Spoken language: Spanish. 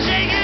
music